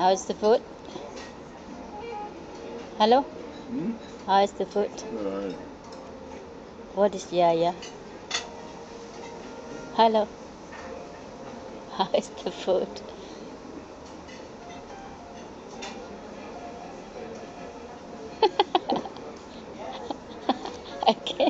How's the foot? Hello? Hmm? How's the foot? Alright. What is Yaya? Hello? How is the foot? okay.